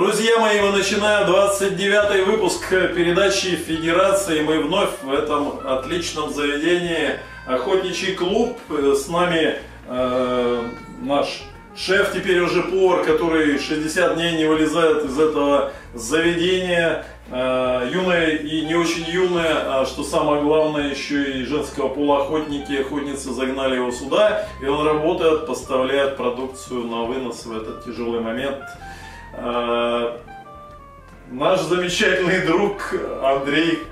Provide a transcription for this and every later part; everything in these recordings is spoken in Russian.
Друзья мои, мы начинаем 29 выпуск передачи Федерации. Мы вновь в этом отличном заведении Охотничий клуб. С нами э, наш шеф, теперь уже повар, который 60 дней не вылезает из этого заведения. Э, юная и не очень юная, а что самое главное, еще и женского пола охотники и охотницы загнали его сюда. И он работает, поставляет продукцию на вынос в этот тяжелый момент. Э, наш замечательный друг Андрей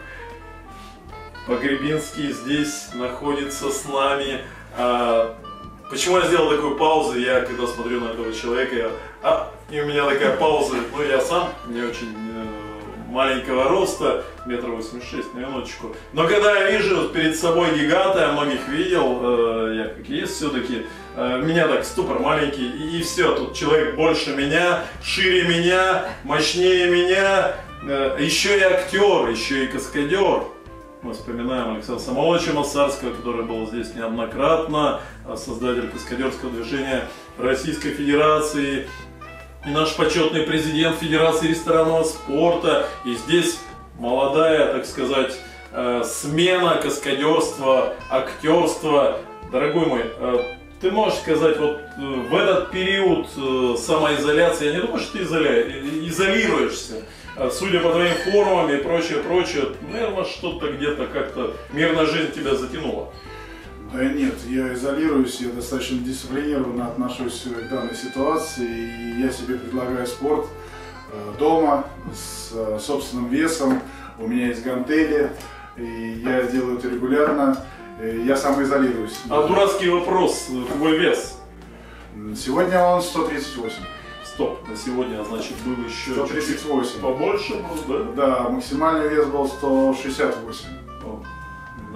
Погребинский здесь находится с нами. Э, почему я сделал такую паузу? Я когда смотрю на этого человека, я, а, и у меня такая пауза, ну я сам не очень маленького роста, метр восемьдесят шесть, на минуточку. Но когда я вижу перед собой гиганта, я многих видел, э, я как есть все-таки, э, меня так ступор маленький, и, и все, тут человек больше меня, шире меня, мощнее меня, э, еще и актер, еще и каскадер. Мы вспоминаем Александра Самоловича Массарского, который был здесь неоднократно, а создатель каскадерского движения Российской Федерации, наш почетный президент Федерации ресторанного спорта. И здесь молодая, так сказать, э, смена каскадерства, актерства. Дорогой мой, э, ты можешь сказать, вот э, в этот период самоизоляции, я не думаю, что ты изоля... изолируешься, судя по твоим форумам и прочее, прочее, наверное, что-то где-то как-то мирная жизнь тебя затянула. Да нет, я изолируюсь, я достаточно дисциплинированно отношусь к данной ситуации, и я себе предлагаю спорт дома с собственным весом, у меня есть гантели, и я делаю это регулярно, я самоизолируюсь. А дурацкий вопрос, твой вес? Сегодня он 138. Стоп, на сегодня, значит, был еще 138. побольше был, да? Да, максимальный вес был 168. О,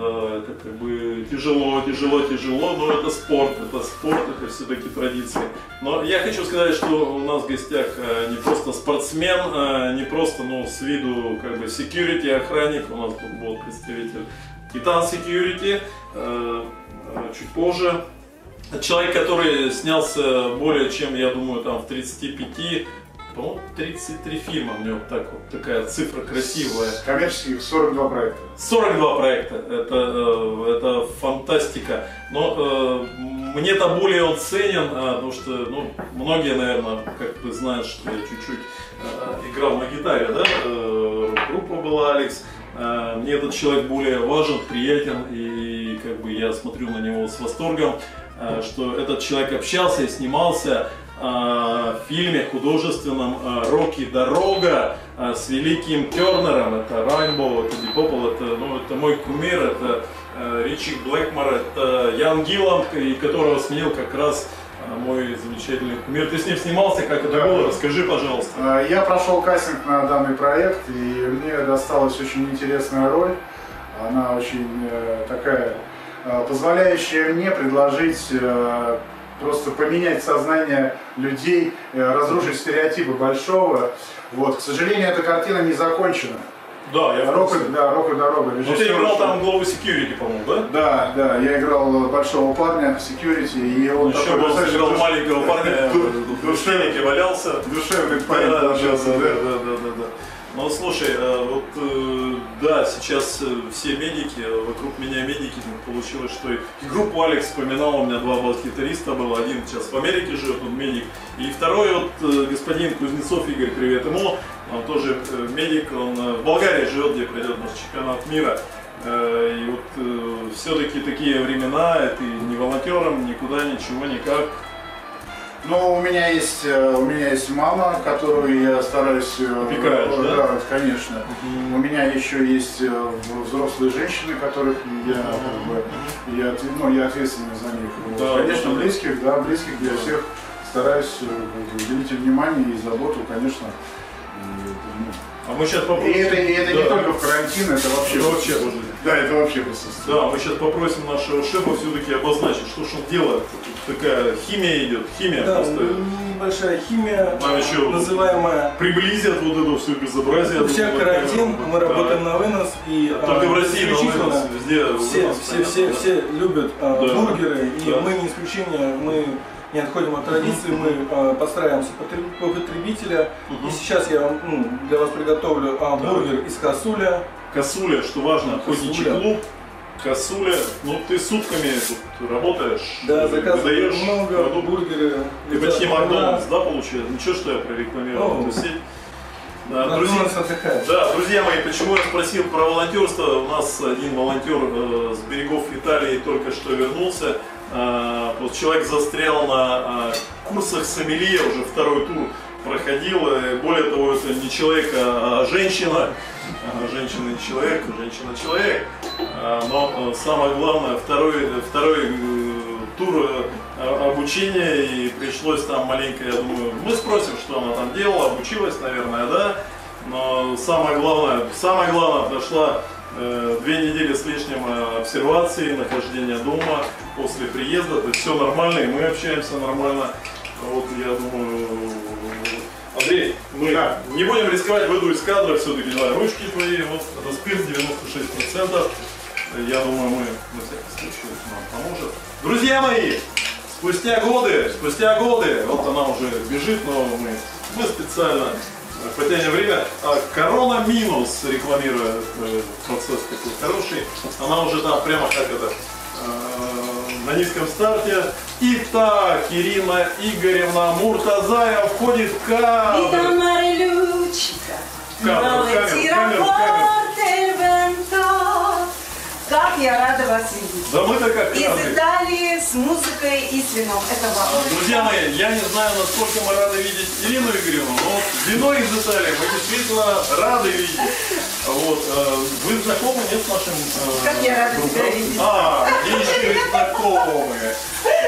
Да, это как бы тяжело, тяжело, тяжело, но это спорт, это спорт, это все-таки традиции. Но я хочу сказать, что у нас в гостях э, не просто спортсмен, э, не просто, ну, с виду, как бы, security, охранник, у нас тут был представитель Titan Security, э, чуть позже. Человек, который снялся более чем, я думаю, там в 35 по-моему, 33 фильма у него так вот такая цифра красивая. Коммерческих 42 проекта. 42 проекта, это, э, это фантастика. Но э, мне-то более он ценен, э, потому что ну, многие, наверное, как бы знают, что я чуть-чуть э, играл на гитаре, да? Группа была Алекс. Мне этот человек более важен, приятен, и как бы я смотрю на него с восторгом, что этот человек общался и снимался в фильме художественном «Рокки Дорога» с великим Тернером, это Райнбоу, это Дипопол, это, ну, это мой кумир, это Ричи Блэкмор, это Ян Гилланд, и которого сменил как раз мой замечательный кумир. Ты с ним снимался, как это Да. было? Расскажи, пожалуйста. Я прошел кастинг на данный проект, и мне досталась очень интересная роль. Она очень э, такая, э, позволяющая мне предложить э, просто поменять сознание людей, э, разрушить стереотипы большого. Вот. К сожалению, эта картина не закончена. Да, я Рок, да, Рок и дорога. Ну, ты играл там главу security, по-моему, да? Да, да, я играл большого парня в security, и он Еще такой был достаточно сыграл душ- маленького парня, в душевнике валялся. душевный парень да, да. да, да, да, да. Ну слушай, э, вот э, да, сейчас э, все медики, вокруг меня медики, так получилось, что и группу Алекс вспоминал, у меня два бас-гитариста было, один сейчас в Америке живет, он медик, и второй вот господин Кузнецов Игорь, привет ему, он тоже медик, он в Болгарии живет, где пройдет наш чемпионат мира. И вот все-таки такие времена, ты не волонтером, никуда, ничего, никак. Ну, у меня есть, э, у меня есть мама, которую я стараюсь... э, Опекаешь, да? Да, конечно. У меня еще есть э, взрослые женщины, которых я, как бы, я, ну, я ответственный за них. Вот, Да, конечно, да, близких, да, близких для всех стараюсь уделить им внимание и заботу, конечно. И, ну, А мы сейчас И попробуем. это, и это не Да. только в карантин, это вообще... Это вообще. Да, это вообще присутствует. Да, мы сейчас попросим нашего шефа все-таки обозначить, что ж он делает. Тут такая химия идет, химия Да, просто. небольшая химия, Нам еще называемая Приблизят вот это все безобразие. Вся карантин, да. мы работаем на вынос и а, Только в России на вынос, везде все, вынос, все, понятно, все, да. все любят а, Да. бургеры, и Да. мы не исключение, мы не отходим от традиции, мы э, потреб- под потребителя. Мгм. И сейчас я вам, ну, для вас приготовлю а, Да. бургер из косуля. Косуля, что важно, охотничий Косуля. клуб. Косуля, ну ты сутками тут работаешь, Да, э, выдаешь много, продукт. бургеры. Ты почти Да, Макдональдс, да, получается? Ничего, что я прорекламировал Ну, эту сеть. Да, друзья, Макдональдс отдыхает. да, друзья мои, почему я спросил про волонтерство? У нас один волонтер э, с берегов Италии только что вернулся. Э, вот человек застрял на э, курсах сомелье, уже второй тур проходил. Э, Более того, это не человек, а, а женщина. А, Женщина не человек, женщина человек. А, Но э, самое главное, второй, второй э, тур обучения и пришлось там маленько, я думаю, мы спросим, что она там делала, обучилась, наверное, да. Но самое главное, самое главное, прошла две недели с лишним обсервации, нахождения дома после приезда, то есть все нормально, и мы общаемся нормально. Вот я думаю, Андрей, мы Да. не будем рисковать, выйду из кадра все-таки, да, ручки твои, вот это спирт 96%. Я думаю, мы на всякий случай нам поможет. Друзья мои, спустя годы, спустя годы, вот она уже бежит, но мы, мы специально э, потянем время. А, Корона минус, рекламируя э, процесс такой хороший, она уже там прямо как это, э, на низком старте. Итак, Ирина Игоревна Муртазаева входит в кадр. Vita Mariluccica, Камеру, dove камеру, tira камеру, я рада вас видеть. Да мы-то как Из рады. Италии с музыкой и с вином. Это вам. Друзья мои, я не знаю, насколько мы рады видеть Ирину Игоревну, но вот вино из Италии мы действительно рады видеть. Вот, э, вы знакомы, нет, с нашим... э, Как я рада тебя видеть. А, еще и знакомые.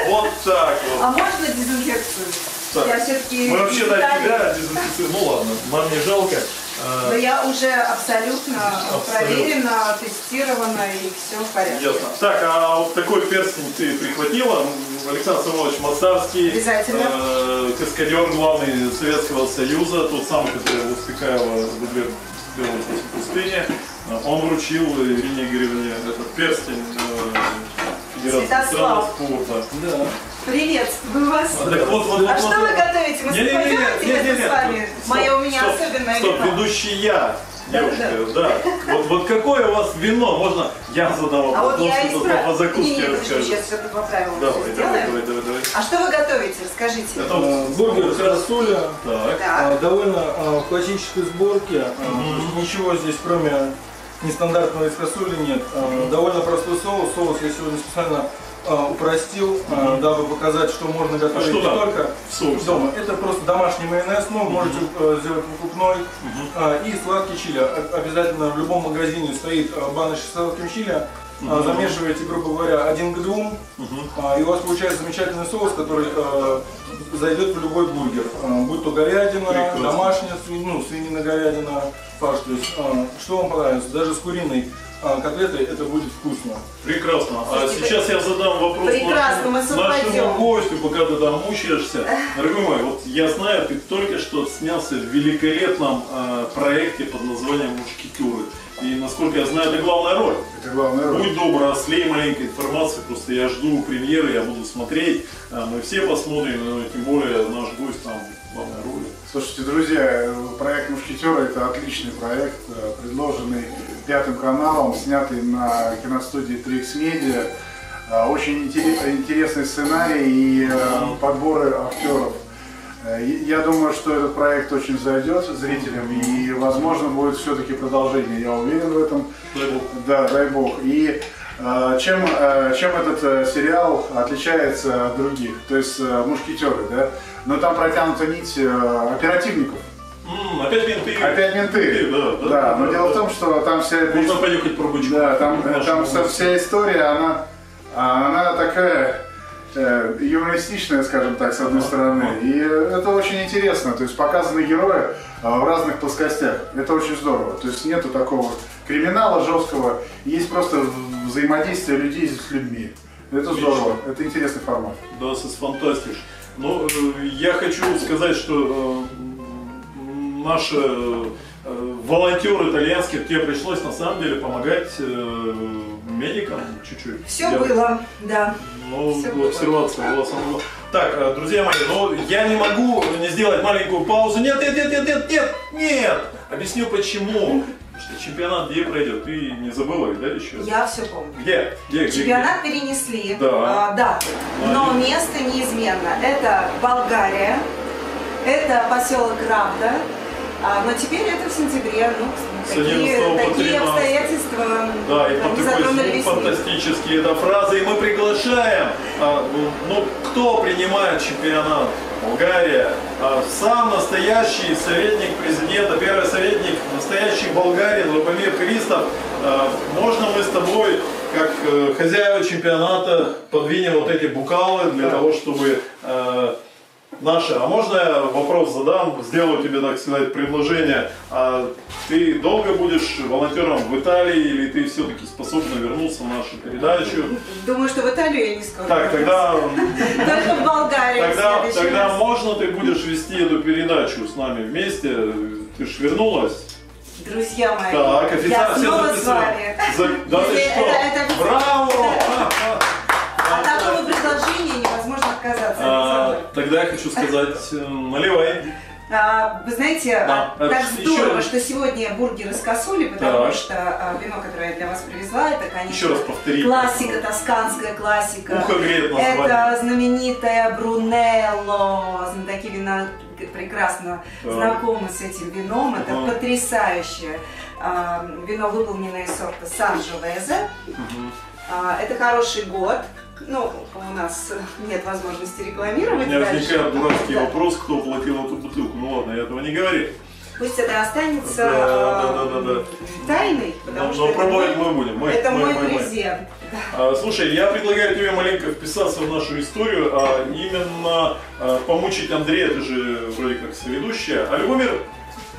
Вот так А вот. можно дезинфекцию? Так, Я все-таки Мы вообще на тебя дезинфицируем. Ну ладно, нам не жалко. Э, Но я уже абсолютно, Абсолютно. проверена, тестирована и все в порядке. Ясно. Так, а вот такой перстень ты прихватила? Александр Самойлович Моцарский, Обязательно. э, каскадер главный Советского Союза, тот самый, который Лустыкаева выиграл в пустыне. Э, Он вручил Ирине Игоревне этот перстень э, Федерации спорта. Да. Приветствую вас. Так вот, вот, А вот, что вот. вы готовите? Мы Не-не-не, пойдемте не-не-не, это с вами. стоп, Мое у меня стоп, особенное Стоп, вино. ведущий я. Да, Девушка, да. Вот, вот какое у вас вино? Можно я задам вопрос? А вот я Может, тут по закуске Не, не, расскажешь. сейчас все по правилам Давай, давай, давай, давай, давай. А что вы готовите? Расскажите. Это Э, вот Бургер из косуля. Так. Так. А, довольно а, в классической сборке. а, есть ничего здесь, кроме нестандартного из косули, нет. А, довольно простой соус. Соус я сегодня специально а, упростил, а, дабы показать, что можно готовить что не там только в соусе? дома. Это просто домашний майонез, но можете э, сделать выкупной. А, и сладкий чили. Обязательно в любом магазине стоит а, баночка с сладким чили. А, Замешиваете, грубо говоря, один к двум, а, и у вас получается замечательный соус, который э, зайдет в любой бургер. А, Будь то говядина, Прекрасно. домашняя свинина, ну, свинина, говядина, фарш. То есть, а, что вам понравится? Даже с куриной а, котлетой это будет вкусно. Прекрасно. А Слушайте, сейчас я задам вопрос Прекрасно, нашему, нашему гостю, пока ты там мучаешься. Дорогой мой, вот я знаю, ты только что снялся в великолепном э, проекте под названием «Мушкетеры». И, насколько я знаю, это главная роль. Это главная роль. Будь добр, слей маленькой информации, просто я жду премьеры, я буду смотреть, а, мы все посмотрим, но тем более наш гость там главной роли. Слушайте, друзья, проект «Мушкетеры» это отличный проект, э, предложенный пятым каналом, снятый на киностудии 3X Media. Э, Очень интере- интересный сценарий и э, подборы актеров. Я думаю, что этот проект очень зайдет зрителям и, возможно, будет все-таки продолжение. Я уверен в этом. Дай бог. Да, дай бог. И чем, э, чем этот э, сериал отличается от других? То есть э, мушкетеры, да? Но там протянута нить э, оперативников. М, опять менты. Опять менты. Да, да. Да, но дело в том, что там вся Можно понюхать пробочку. да, там, там вся, вся история, она, а, она такая э, юмористичная, скажем так, с одной стороны. И э, это очень интересно. То есть показаны герои э, в разных плоскостях. Это очень здорово. То есть нету такого криминала жесткого. Есть просто взаимодействие людей с людьми. Это здорово. Это интересный формат. Да, с фантастиш. Ну, э, я хочу сказать, что э, наши э, волонтеры итальянские, тебе пришлось на самом деле помогать э, медикам чуть-чуть. Все Я- было, да. Ну, обсервация была самого. Так, э, друзья мои, ну я не могу не сделать маленькую паузу. Нет, нет, нет, нет, нет, нет, нет. Объясню почему. Чемпионат где пройдет? Ты не забыла, да, еще? Я все помню. Где? Где? где, Чемпионат перенесли, Да. а, дату, но Молодец. место неизменно. Это Болгария, это поселок Равда, а, но теперь это в сентябре. Ну, такие, 11 по такие 13. обстоятельства Да, и там, под не такой звук фантастический эта фраза, и мы приглашаем, а, ну, кто принимает чемпионат? Болгария. А, сам настоящий советник президента, первый советник настоящий Болгарии, Лобомир Христов. А, можно мы с тобой, как э, хозяева чемпионата, подвинем вот эти букалы для того, чтобы э, Наши, а можно я вопрос задам, сделаю тебе, так сказать, предложение. А ты долго будешь волонтером в Италии или ты все-таки способна вернуться в нашу передачу? Думаю, что в Италию я не скоро. Так, тогда, Только в Болгарию в тогда, тогда можно ты будешь вести эту передачу с нами вместе? Ты ж вернулась? Друзья мои, Так, я снова с вами. За- Да Это- это- это- Браво! От такого предложения невозможно отказаться. А, Тогда я хочу сказать, э, наливай. А, Вы знаете, Да. а, так Еще- здорово, что сегодня бургеры с косули, потому Так. что а, вино, которое я для вас привезла, это, конечно, Еще раз повтори. классика, тосканская классика. Ухо греет название. Это знаменитая Брунелло. Знатоки вина прекрасно Так. знакомы с этим вином. Это Ага. потрясающее а, вино, выполненное из сорта Санжевезе. Мгм. А, Это хороший год. Ну, у нас нет возможности У рекламировать меня дальше. возникает дурацкий Да. вопрос, кто платил эту бутылку. Ну ладно, я этого не говори. Пусть это останется Да, а, да, да, да, да. тайной, Но, потому но что это пробовать мой- мы будем. Мы, это мы, мой мы, мы. презент. А, Слушай, я предлагаю тебе маленько вписаться в нашу историю, а именно а, помучить Андрея, ты же вроде как соведущая. А Любомир,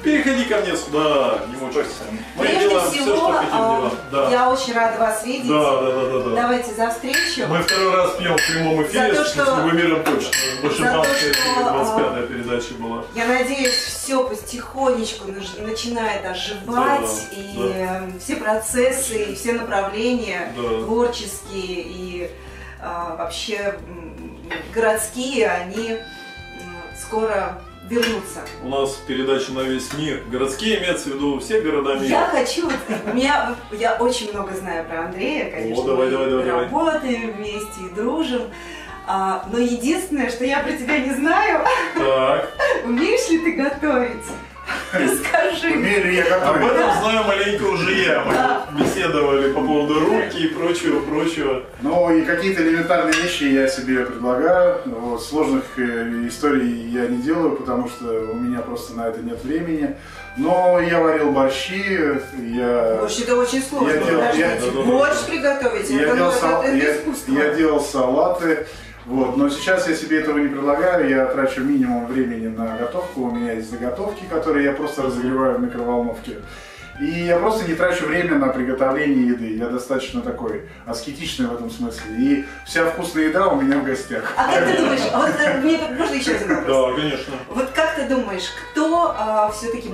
переходи ко мне сюда, не мучайся. Мы Прежде делаем всего, все, что хотим а. Да. я очень рада вас видеть. Да, да, да, да, да. Давайте за встречу. Мы второй раз пьем в прямом эфире За то, с что- Любомиром точно. Больше за то, банковская что, 25 передача была. Я надеюсь, все потихонечку начинает оживать, Да, и да. все процессы, и все направления Да. творческие и а, вообще городские, они скоро вернутся. У нас передача на весь мир. Городские имеется в виду все города мира. Я хочу, у меня, я очень много знаю про Андрея, конечно, О, давай, давай, давай, давай. работаем вместе и дружим. А, но единственное, что я про тебя не знаю, Так. умеешь ли ты готовить? Расскажи. Умею ли я Об готовить? этом знаю маленько уже я. Да. Беседовали по поводу руки и прочего, прочего. Ну и какие-то элементарные вещи я себе предлагаю. Вот, сложных э, историй я не делаю, потому что у меня просто на это нет времени. Но я варил борщи, я, Борщ это очень сложно. Я делал- я- Борщ приготовить, я, это, делал, это- сал- это я- искусство. я делал салаты. Вот. Но сейчас я себе этого не предлагаю, я трачу минимум времени на готовку. У меня есть заготовки, которые я просто разогреваю в микроволновке. И я просто не трачу время на приготовление еды. Я достаточно такой аскетичный в этом смысле. И вся вкусная еда у меня в гостях. А как ты думаешь, вот, э, мне можно еще один вопрос? Да, конечно. Вот как ты думаешь, кто все-таки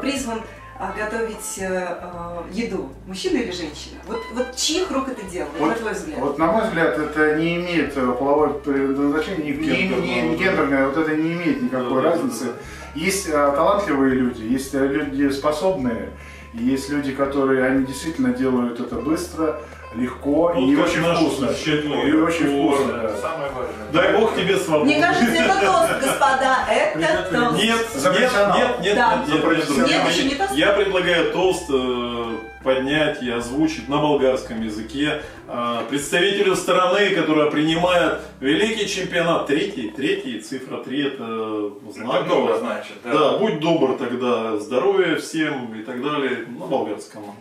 призван а, готовить э, э, еду, мужчина или женщина? Вот, вот чьих рук это дело, на Вот, твой взгляд? вот, на мой взгляд, это не имеет половое предназначение, не, не- не- да. гендерное, вот это не имеет никакой Да, да, разницы. да, Есть э, талантливые люди, есть люди способные, и есть люди, которые они действительно делают это быстро, легко Вот и очень вкусно. замечательный И очень вкусно. да. Самое важное. Дай бог тебе свободы. Мне кажется, это тост, господа, это тост. Нет, За нет, профессионала. нет, нет, Да. нет, За нет, нет, профессионала. друзья Нет, мои. еще не тост? Я предлагаю тост э, поднять и озвучить на болгарском языке э, представителю страны, которая принимает великий чемпионат. Третий, третий, цифра три, это Это знаково. много значит, да. Да, будь добр тогда, здоровья всем и так далее, на болгарском.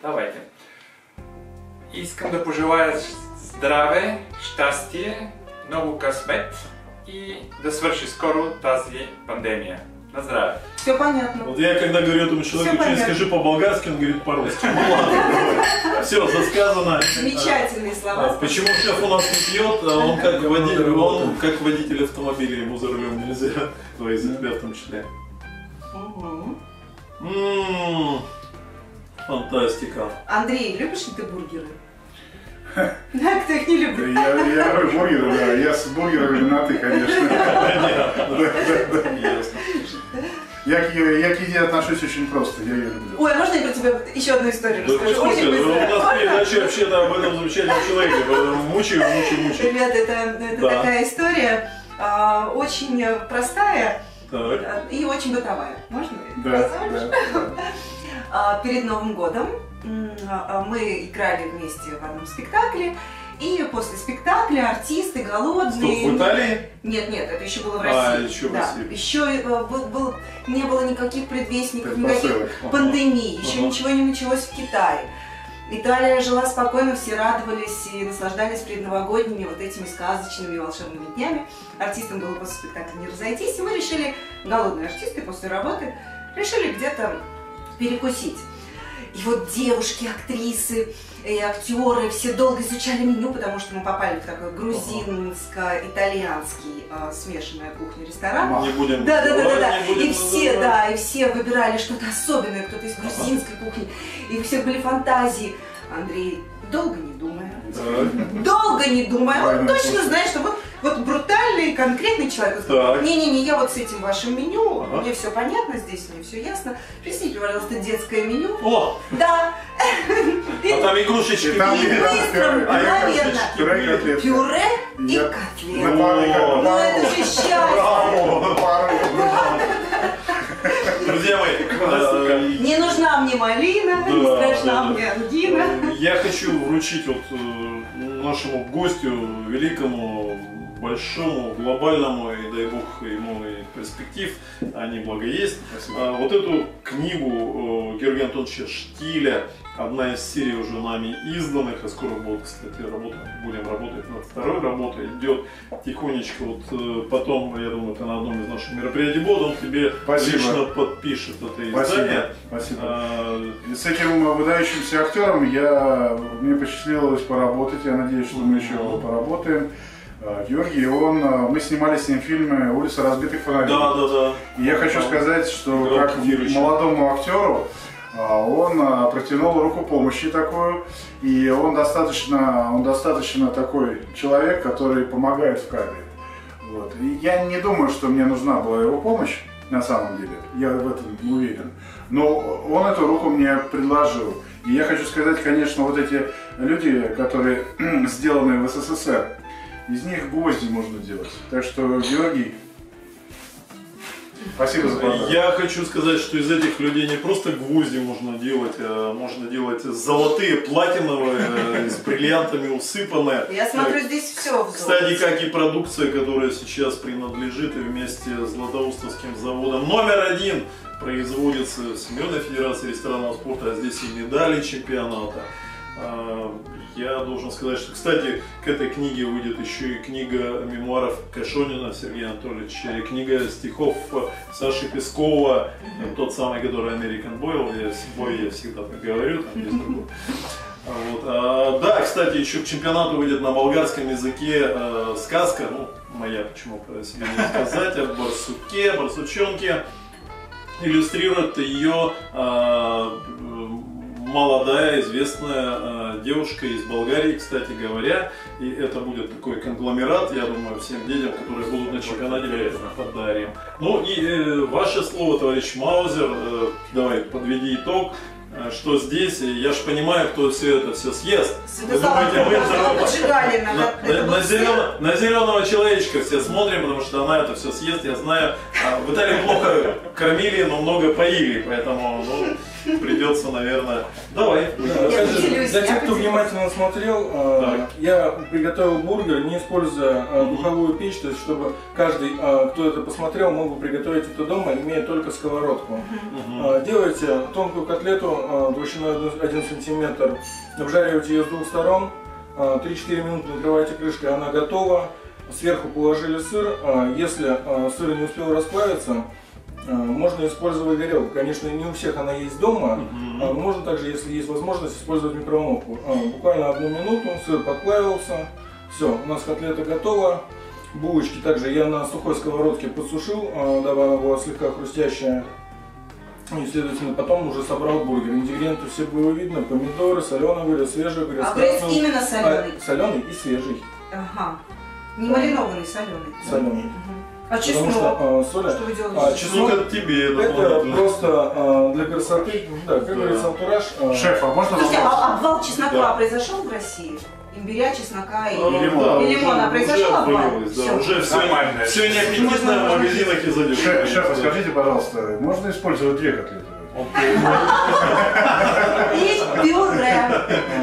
Давайте. Искам да пожелая здраве, щастие, много късмет и да свърши скоро тази пандемия. На здраве! Все понятно. Вот я когда говорю этому человеку, что скажи по-болгарски, он говорит по-русски. Ну ладно. Все, засказано. Замечательные А слова. Почему шеф у нас не пьет, а он как водитель, он как водитель автомобиля, ему за рулем нельзя, твои за тебя в том числе. Ммм, фантастика. Андрей, любишь ли ты бургеры? Да, кто их не любит. Я, я бургеры, да, я с бургерами на ты, конечно. Ясно. Я, к- я к еде отношусь очень просто, я ее люблю. Ой, а можно я про тебя еще одну историю Да, расскажу? слушай, Очень ну, у нас передача вообще-то об этом замечательном человеке, поэтому мучаю, мучаю, мучаю. Ребята, это, это Да. такая история, а, очень э, простая Так. а, и очень бытовая. Можно? Да, Позволишь? да. А, Перед Новым годом а, мы играли вместе в одном спектакле, и после спектакля артисты Стоп, голодные. в Италии? Нет, нет, это еще было в А, России. еще в да. России. Еще э, был, был- не было никаких предвестников, никаких пандемий, еще ничего не началось в Китае. Италия жила спокойно, все радовались и наслаждались предновогодними вот этими сказочными волшебными днями. Артистам было после спектакля не разойтись, и мы решили, голодные артисты после работы, решили где-то перекусить. И вот девушки, актрисы и актеры все долго изучали меню, потому что мы попали в такой грузинско-итальянский а, смешанная кухня-ресторан. Не будем Да, да, да, да, да. И все, да, и все выбирали что-то особенное, кто-то из грузинской кухни. И у всех были фантазии. Андрей, долго не думая, Так. долго не думая, он Правильно, точно знает, что вот, вот брутальный, конкретный человек. Он сказал, Так. Не-не-не, я вот с этим вашим меню, Ага. мне все понятно, здесь мне все ясно. Присните, пожалуйста, детское меню. О, Да. а там игрушечки. И там И где- быстро, А я мгновенно. Пюре и котлеты. Ну это же счастье. Друзья мои, э, Не нужна мне малина, не страшна мне ангина. Я хочу вручить вот э, нашему гостю, великому, большому, глобальному, и дай бог ему и перспектив, они благо есть, Спасибо. а, вот эту книгу э, Георгия Антоновича Штиля, одна из серий уже нами изданных, а скоро будет, кстати, работать, будем работать над второй работой, идет тихонечко, вот э, потом, я думаю, это на одном из наших мероприятий будет, он тебе Спасибо. лично подпишет это Спасибо. издание. Спасибо. А, с этим выдающимся актером я, мне посчастливилось поработать, я надеюсь, что мы еще поработаем. А, Георгий, он, а, мы снимали с ним фильмы «Улица разбитых фонарей». Да, да, да. И я хочу сказать, что как молодому актеру а, он протянул руку помощи такую, и он достаточно, он достаточно такой человек, который помогает в кадре. Вот. И я не думаю, что мне нужна была его помощь, на самом деле, я в этом не уверен. Но он эту руку мне предложил. И я хочу сказать, конечно, вот эти люди, которые сделаны в СССР, из них гвозди можно делать. Так что, Георгий, спасибо за подарок. Я хочу сказать, что из этих людей не просто гвозди можно делать, а можно делать золотые, платиновые, э, с бриллиантами усыпанные. Я смотрю, здесь все в Кстати, как и продукция, которая сейчас принадлежит и вместе с Златоустовским заводом номер один производится Всемирной Федерации ресторанного спорта, а здесь и медали чемпионата. Я должен сказать, что, кстати, к этой книге выйдет еще и книга мемуаров Кашонина Сергея Анатольевича, и книга стихов Саши Пескова, тот самый, который American Boy, я, Boy, я всегда так говорю, там есть другой. А Вот. а, да, кстати, еще к чемпионату выйдет на болгарском языке э, сказка, ну, моя, почему про себя не сказать, о барсуке, барсучонке. Иллюстрирует ее э, молодая, известная э, девушка из Болгарии, кстати говоря. И это будет такой конгломерат, я думаю, всем детям, которые будут на чемпионате, мы подарим. Ну и э, ваше слово, товарищ Маузер, э, давай, подведи итог. э, Что здесь, я же понимаю, кто все это все съест. Вы думаете, мы на, на- на был зелено- на зеленого человечка все смотрим, потому что она это все съест, я знаю. А в Италии плохо кормили, но много поили, поэтому ну, придется, наверное. Давай. Для тех, кто внимательно смотрел, э, я приготовил бургер, не используя э, духовую печь, то есть чтобы каждый, э, кто это посмотрел, мог бы приготовить это дома, имея только сковородку. Делайте тонкую котлету толщиной 1 см, обжаривайте ее с двух сторон, э, 3-4 минуты накрывайте крышкой, она готова. Сверху положили сыр. Если сыр не успел расплавиться, можно использовать горелку. Конечно, не у всех она есть дома. А, Можно также, если есть возможность, использовать микроволновку. А, Буквально одну минуту, сыр подплавился. Все, у нас котлета готова. Булочки также я на сухой сковородке подсушил, а, дабы она была слегка хрустящая. И, следовательно, потом уже собрал бургер. Ингредиенты все было видно. Помидоры, соленый огурец, свежий огурец. Огурец красный. именно соленый. А, соленый и свежий. Ага. Не маринованный, соленый. Соленый. Мгм. А Потому чеснок? что а, соля... Что вы делаете? А, чеснок- Ну, это тебе Это просто а, для красоты, да, как Да. говорится, антураж. а, Шеф, а можно Слушайте, вопрос? а обвал чеснока Да. произошел в России? Имбиря, чеснока и... А, лимон. да, И лимона уже- произошел уже обвал? да, Всё. Уже все, Нормально. все неаппетитное в магазинах и задержано. Шеф, шеф, а скажите, пожалуйста, можно использовать две котлеты? И пюре.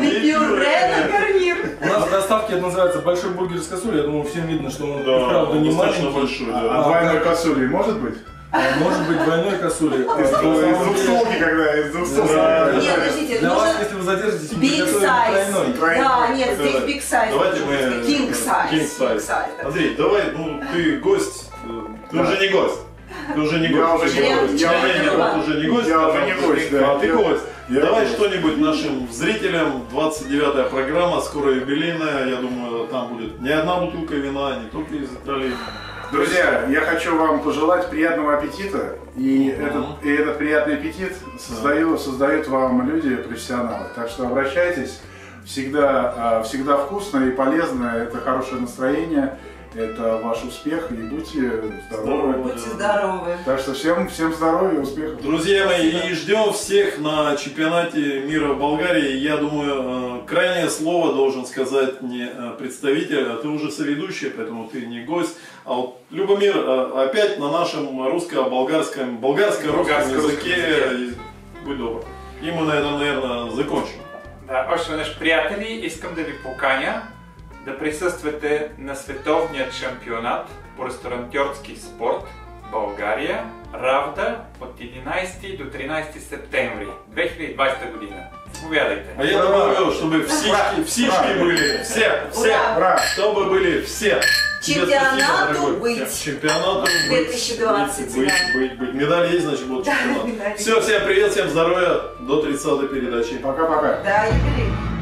И пюре на гарнир. У нас в доставке это называется большой бургер с косулей. Я думаю, всем видно, что он, Да, правда, не достаточно маленький. большой, А, да. а двойной косулей может быть? А может быть двойной косули. А, Из на самом деле, двухстолки, когда из двухстолки. Да. Нет, подождите, Для вас, если вы задержитесь, мы big приготовим size. тройной. Да, нет, здесь big size. Давайте мы... King size. King size. да. Андрей, давай, ну ты гость, э, ты Да. уже не гость. Ты уже не Я гость. Я уже не, гость. вот уже не гость. Я а уже не гость, да. А ты Я- гость. Я Давай что-нибудь нашим зрителям. 29-я программа, скоро юбилейная. Я думаю, там будет не одна бутылка вина, не только из Италии. Друзья, я хочу вам пожелать приятного аппетита. И, этот, и этот приятный аппетит создаю, создают вам люди, профессионалы. Так что обращайтесь. Всегда, а, всегда вкусно и полезно. Это хорошее настроение. Это ваш успех. И будьте здоровы. Будьте здоровы. Так что всем, всем здоровья, успехов. Друзья мои, и ждем всех на чемпионате мира в Болгарии. Я думаю, э, крайнее слово должен сказать не э, представитель, а ты уже соведущий, поэтому ты не гость. А вот Любомир э, опять на нашем русско-болгарском, болгарско-русском языке. языке. Будь добр. И мы на этом, наверное, закончим. Да, още веднъж, приятели, искам да ви поканя да присъствате на световният шампионат по ресторантьорски спорт България, Равда от 11 до 13 септември 2020 година. Заповядайте. А я добавлю, чтобы всишки, всишки были, все, все, Ура! Чтобы были все. Чемпионату быть. Чемпионату быть. 2020, Быть, да. быть, быть. Медаль есть, значит, будет Да, чемпионат. Все, всем привет, всем здоровья. До 30 передачи. Пока-пока. Да, юбилей.